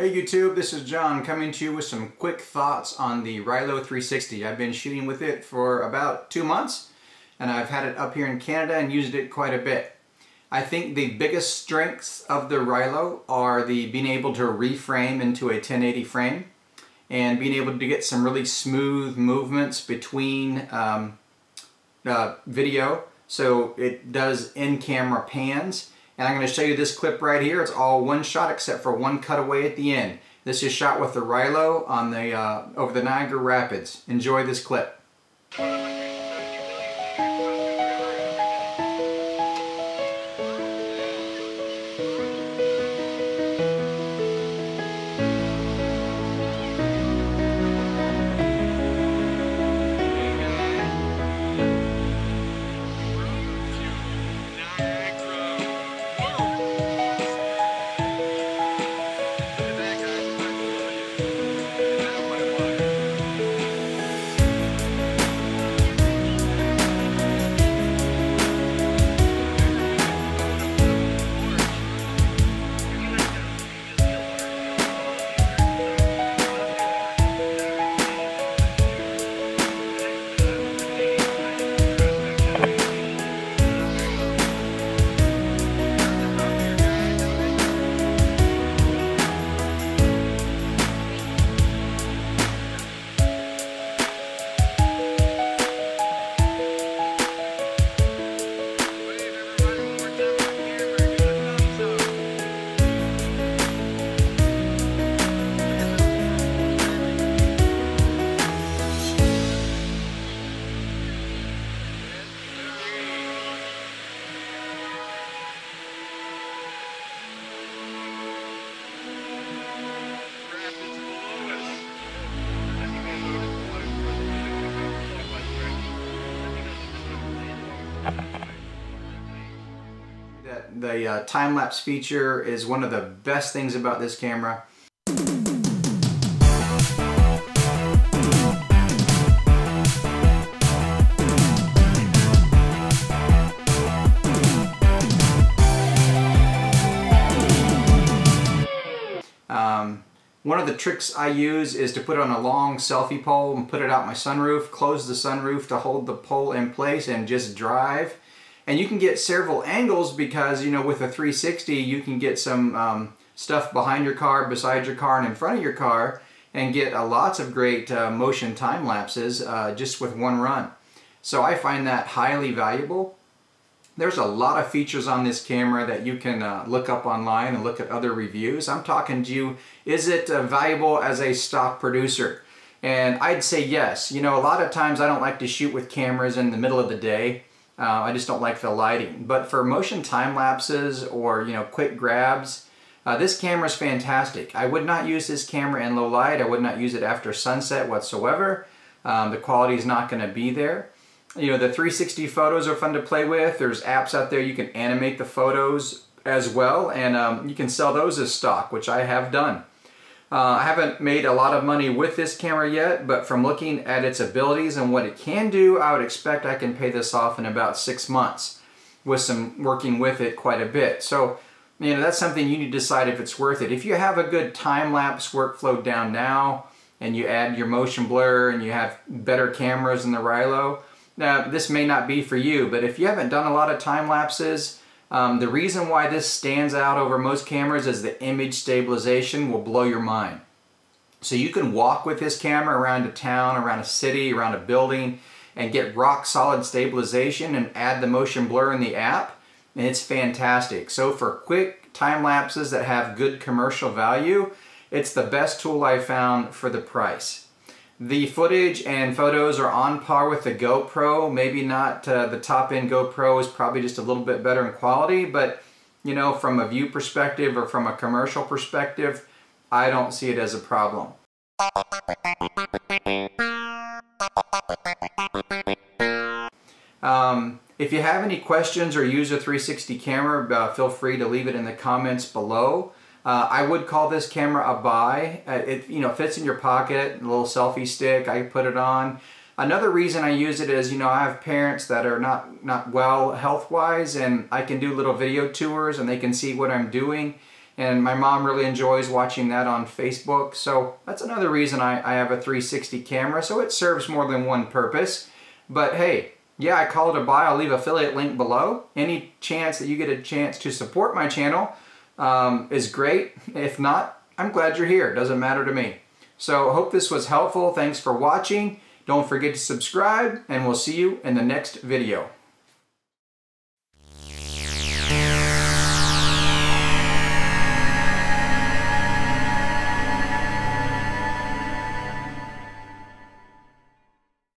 Hey YouTube, this is John coming to you with some quick thoughts on the Rylo 360. I've been shooting with it for about two months and I've had it up here in Canada and used it quite a bit. I think the biggest strengths of the Rylo are the being able to reframe into a 1080 frame and being able to get some really smooth movements between um, uh, video. So it does in-camera pans and I'm going to show you this clip right here. It's all one shot except for one cutaway at the end. This is shot with the Rylo on the uh, over the Niagara Rapids. Enjoy this clip. The uh, time-lapse feature is one of the best things about this camera. Um, one of the tricks I use is to put on a long selfie pole and put it out my sunroof, close the sunroof to hold the pole in place and just drive. And you can get several angles because, you know, with a 360 you can get some um, stuff behind your car, beside your car, and in front of your car and get uh, lots of great uh, motion time lapses uh, just with one run. So I find that highly valuable. There's a lot of features on this camera that you can uh, look up online and look at other reviews. I'm talking to you, is it uh, valuable as a stock producer? And I'd say yes. You know, a lot of times I don't like to shoot with cameras in the middle of the day. Uh, I just don't like the lighting. But for motion time lapses or, you know, quick grabs, uh, this camera is fantastic. I would not use this camera in low light. I would not use it after sunset whatsoever. Um, the quality is not going to be there you know, the 360 photos are fun to play with. There's apps out there you can animate the photos as well, and um, you can sell those as stock, which I have done. Uh, I haven't made a lot of money with this camera yet, but from looking at its abilities and what it can do, I would expect I can pay this off in about six months with some working with it quite a bit. So, you know, that's something you need to decide if it's worth it. If you have a good time-lapse workflow down now, and you add your motion blur and you have better cameras in the Rylo, now, this may not be for you, but if you haven't done a lot of time lapses, um, the reason why this stands out over most cameras is the image stabilization will blow your mind. So you can walk with this camera around a town, around a city, around a building, and get rock solid stabilization and add the motion blur in the app, and it's fantastic. So for quick time lapses that have good commercial value, it's the best tool I found for the price. The footage and photos are on par with the GoPro. Maybe not uh, the top end GoPro is probably just a little bit better in quality, but you know, from a view perspective or from a commercial perspective, I don't see it as a problem. Um, if you have any questions or use a 360 camera, uh, feel free to leave it in the comments below. Uh, I would call this camera a buy. Uh, it you know fits in your pocket, a little selfie stick. I put it on. Another reason I use it is you know I have parents that are not not well health wise, and I can do little video tours, and they can see what I'm doing. and my mom really enjoys watching that on Facebook. So that's another reason I, I have a 360 camera. So it serves more than one purpose. But hey, yeah, I call it a buy. I'll leave affiliate link below. Any chance that you get a chance to support my channel um, is great. If not, I'm glad you're here. It Doesn't matter to me. So hope this was helpful. Thanks for watching. Don't forget to subscribe and we'll see you in the next video.